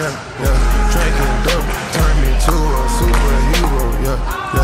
yeah, yeah. Drinking dope turn me to a superhero, yeah, yeah.